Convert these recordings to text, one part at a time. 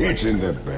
It's in the bag.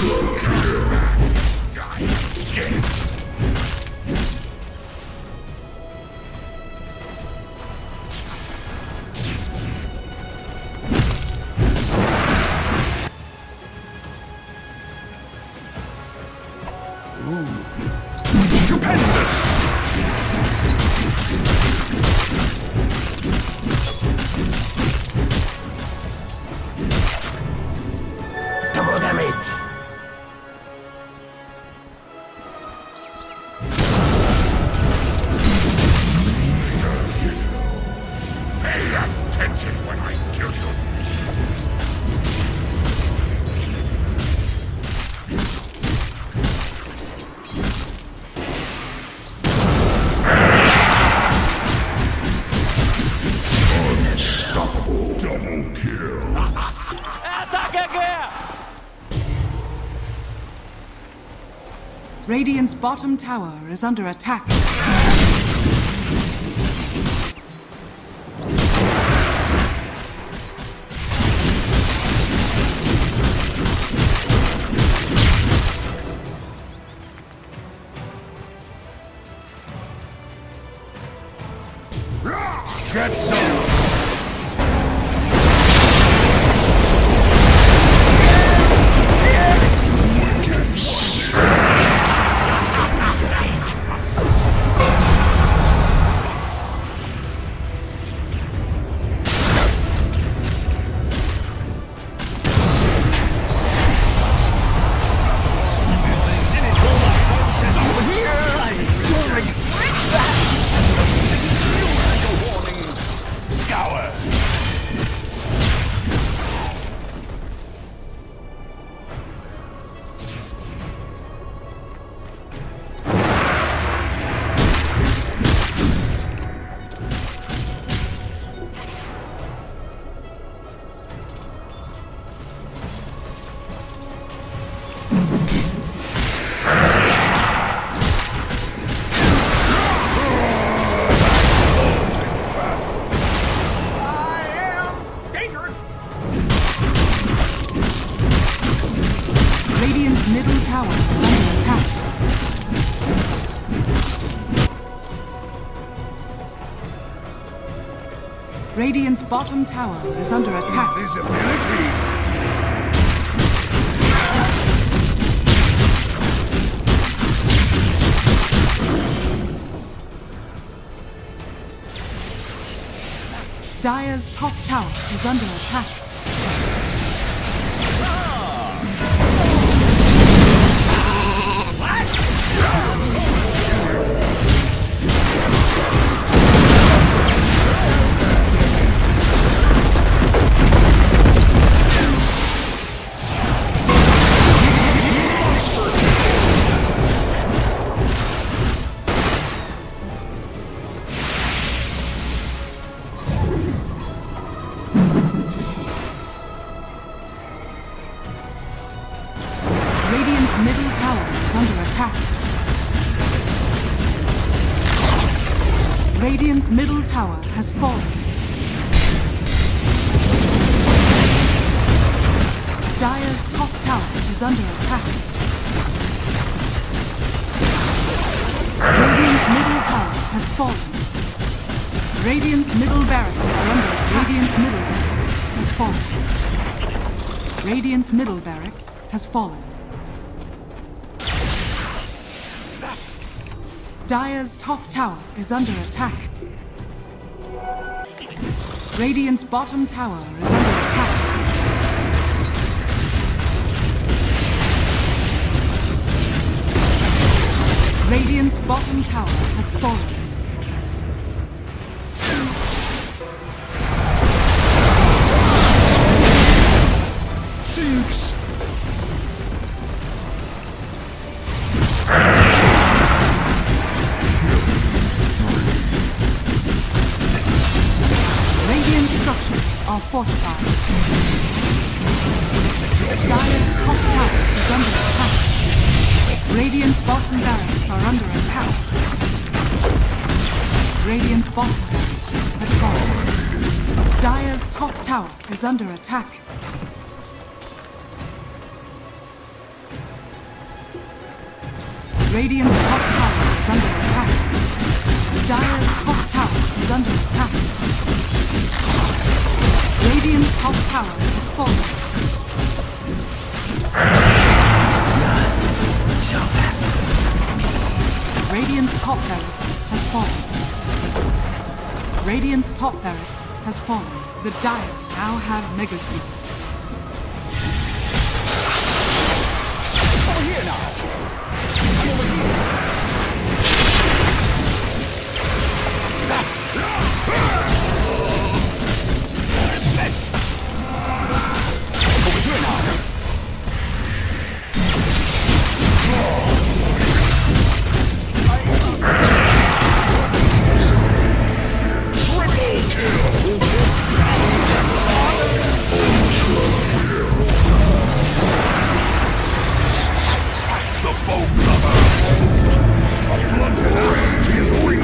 Stupendous. Radiant's bottom tower is under attack. Get some. Radiant's bottom tower is under attack. Visibility. Dire's top tower is under attack. is under attack. Radiant's middle tower has fallen. Dire's top tower is under attack. Radiant's middle tower has fallen. Radiant's middle barracks are under attack. Radiant's middle barracks has fallen. Radiant's middle barracks has fallen. Dire's top tower is under attack. Radiant's bottom tower is under attack. Radiant's bottom tower has fallen. Radiant's bottom barracks are under attack. Radiant's bottom barracks has fallen. Dire's top tower is under attack. Radiant's top tower is under attack. Dire's top tower is under attack. Radiant's top tower has fallen. Top barracks has fallen. Radiant's top barracks has fallen. The Dire now have mega creeps. Over here now. Bones of. A is ring